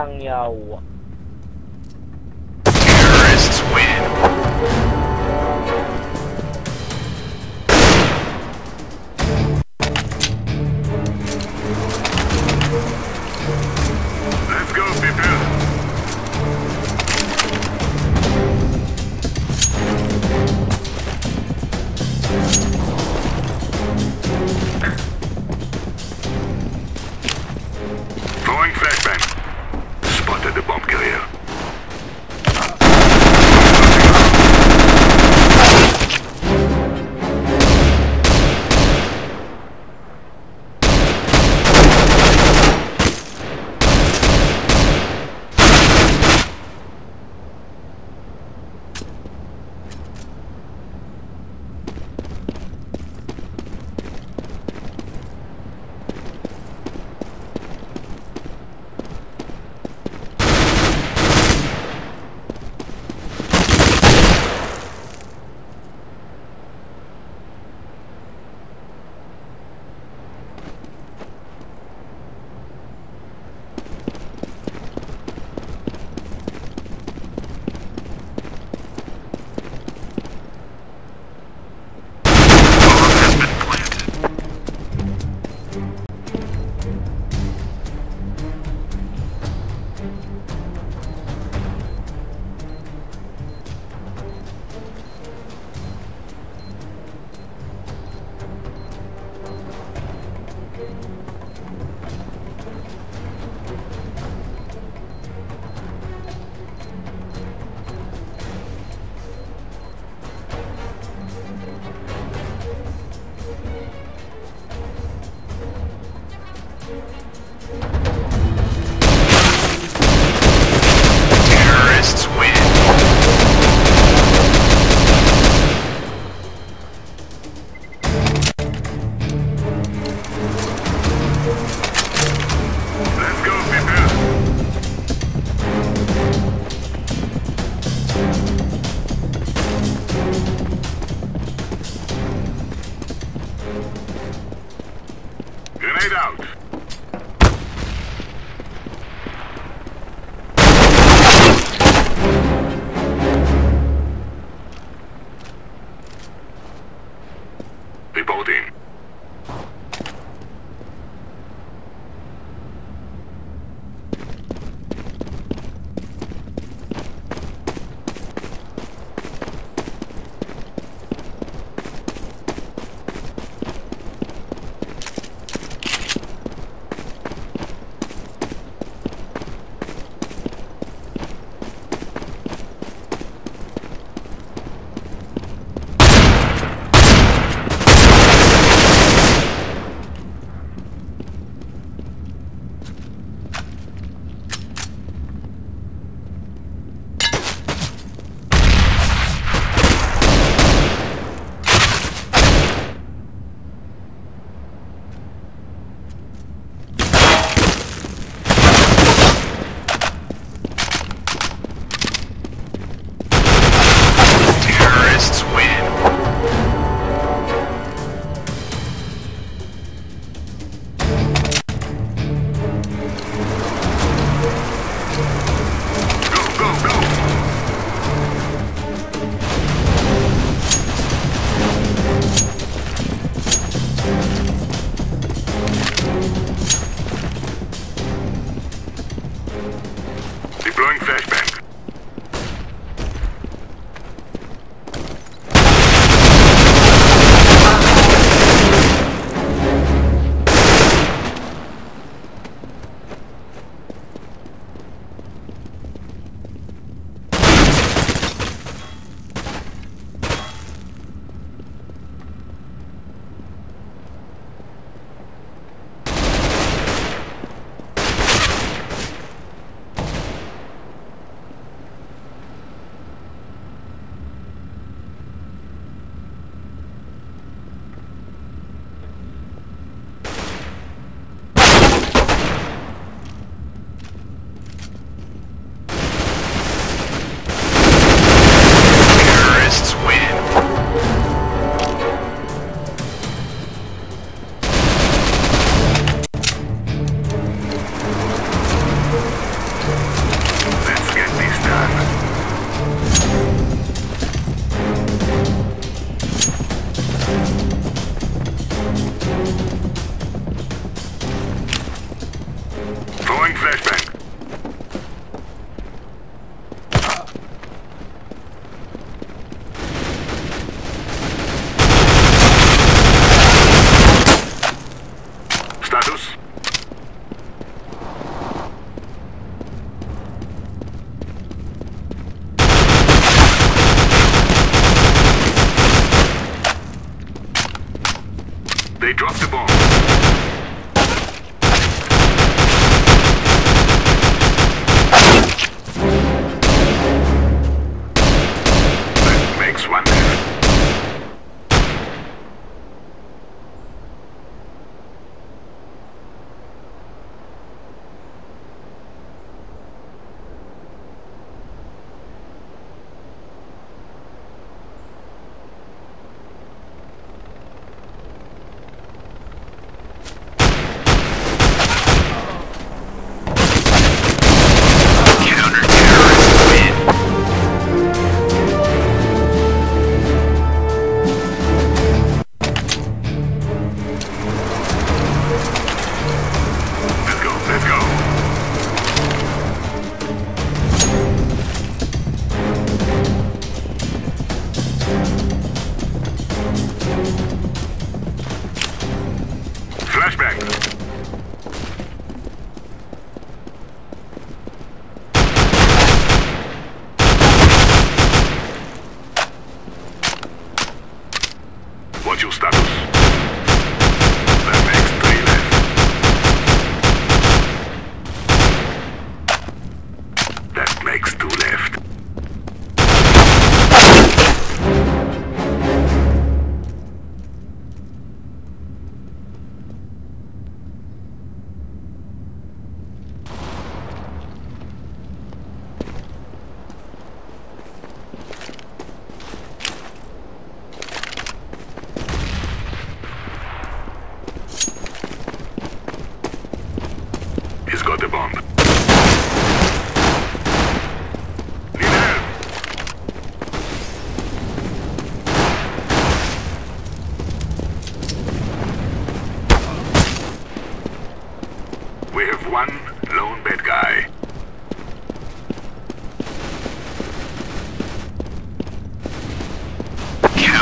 三要五 They dropped the bomb.